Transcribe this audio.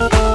Bye.